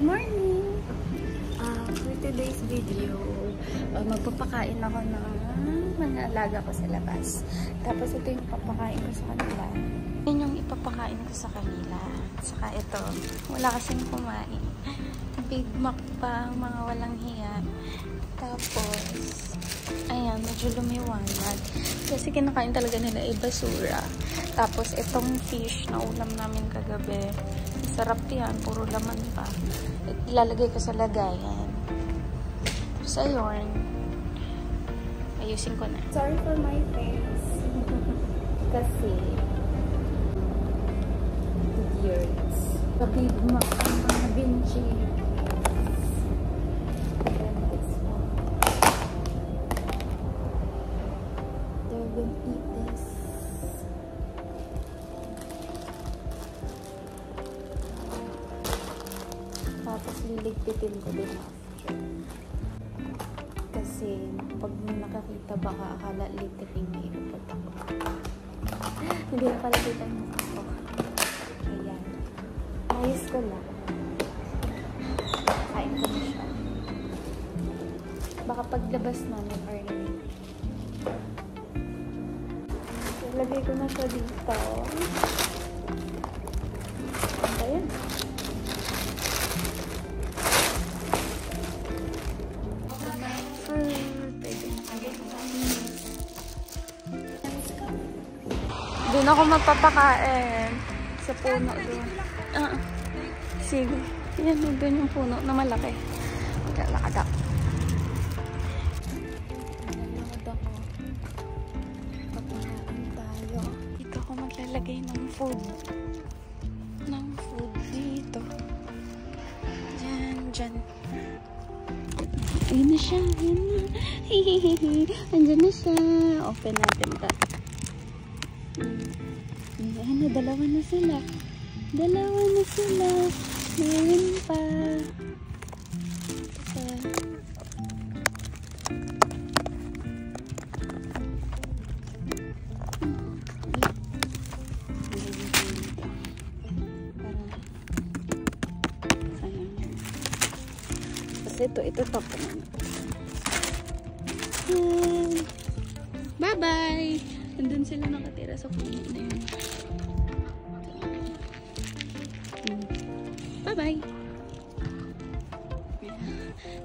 Good morning! Uh, for today's video, uh, magpapakain ako ng mga alaga ko sa labas. Tapos ito yung papakain ko sa kanila. Yan yung ipapakain ko sa kanila. Saka ito, wala kasing kumain. Big Mac pa, mga walang hiya. Tapos, ayan, medyo lumiwanag. Kasi kinakain talaga nila ay basura. Tapos, itong fish na ulam namin kagabi, sarap yan, puro laman pa. Ilalagay ko sa lagayan. Tapos, ayun. Ayusin ko na. Sorry for my face. Kasi, it hurts. Big Mac ang mga binchi. They're gonna eat Tapos liligpitin ko din. Kasi pag nakakita baka akala litigin may ipapot ako. Hindi na pala kita yung mukha. Ayan. Ayos ko lang. Kain ko na siya. Baka paglabas namin or Ilagay ko na siya dito. Doon ako magpapakain. Sa puno doon. Ah, sige. Yan, doon yung puno na malaki. Maglalakad ako. Maglalakad ako. Papakain tayo. Dito ako maglalagay ng food. Ng food dito. Diyan, dyan. Ayun na siya. Ayun na. Andyan na siya. Open natin ito. Ayan na, dalawa na sila. Dalawa na sila. Meron pa. Ito ito, ito top. Bye-bye! Nandun sila nakatira sa puno na yun. Bye-bye!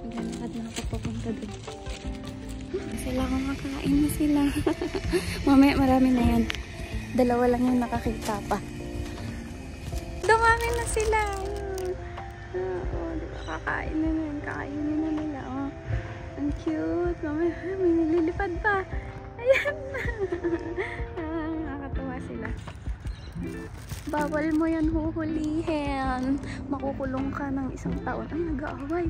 Naglalakad na ako papunta dun. Sila kumakain na sila. Mamaya marami na yan. Dalawa lang yung nakakita pa. Dumami na sila! Oo, di ba? Kakain na na. Kakainin na nila. Oh. Ang cute. Mamaya, may naglilipad pa. Ayan ah, nakakatuwa sila. Bawal mo yan huhulihin. Makukulong ka ng isang taon. Ay, nag-aaway.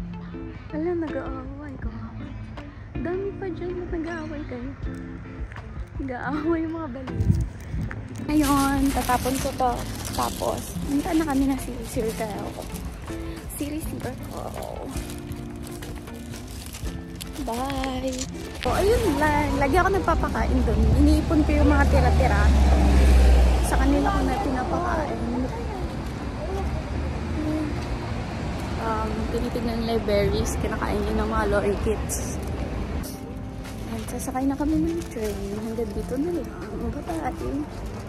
Wala, nag-aaway. Kawawa. Dami pa dyan na nag-aaway kayo. Nag-aaway mga bali. Ngayon, tatapon ko to. Tapos, punta na kami na siri-siri tayo. Siri-siri ko. Bye! O, ayun lang. Lagi ako nagpapakain doon. Iniipon ko yung mga tira-tira. Sa kanila ko na pinapakain. Um, tinitignan nila yung berries. Kinakain nila ng mga lorry kids. And sasakay na kami ng train. Hanggang dito na lang. Bye-bye!